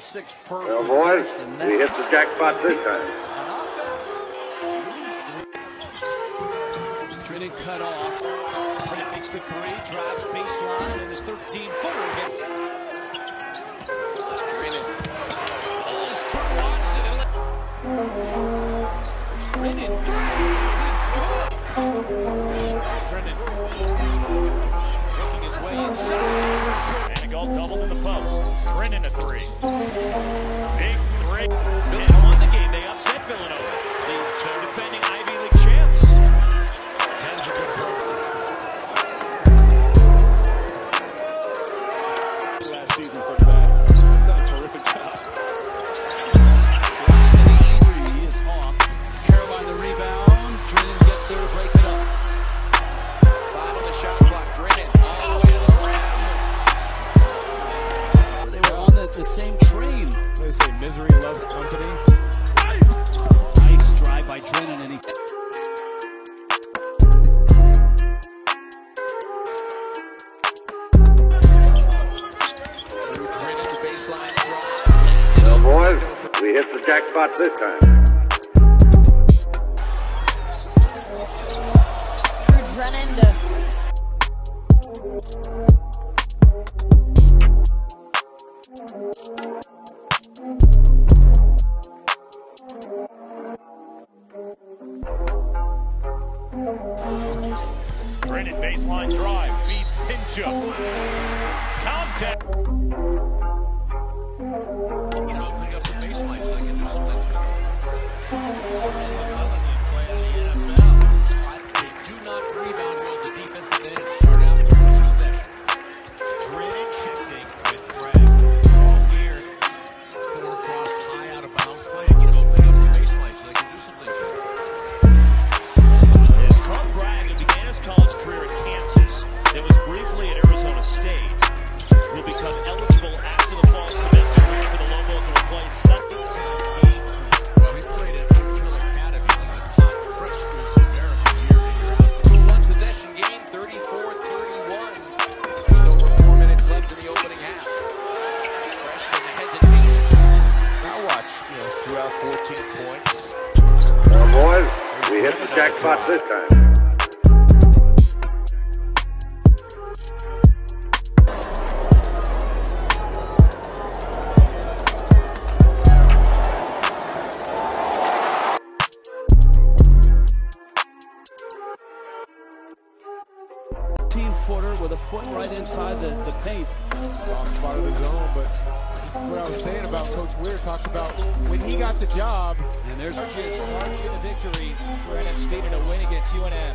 six per Well, boys, possession. we hit the jackpot this time. On offense. Drinnon cut off. Drinnon fakes the three, drives baseline, and his 13-footer against Drinnon. Pulls toward Watson. Drinnon three is good. Drinnon working his way inside for two. Manigault doubled in the post. Drinnon a three. Well, boys, we hit the jackpot this time. Drue Drinnon to Drinnon baseline drive. Beats Pinchuk. Contact. Thank you. Know, 14 points. Well, boys, we hit the jackpot this time. Team footer with a foot right inside the, the paint. Soft spot of his own, but this is what I was saying about Coach Weir. Talked about when he got the job. And there's Arches marching a victory for NM State in a win against UNM.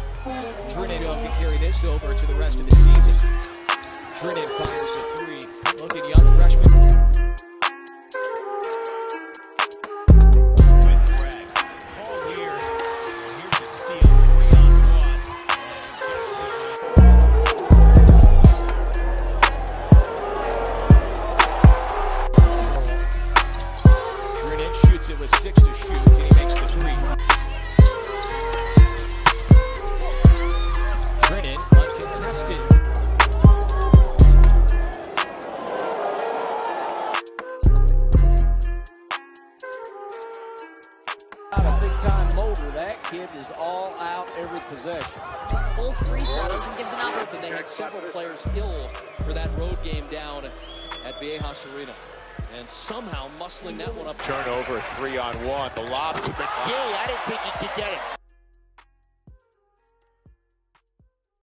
Drinnon can carry this over to the rest of the season. Drinnon fires a three. Look at young freshman. Kid is all out every possession. just full free throws and gives an opportunity. And they had several players ill for that road game down at Viejas Arena. And somehow muscling that one up. Turnover, three on one. The lob to McGee. I didn't think he could get it.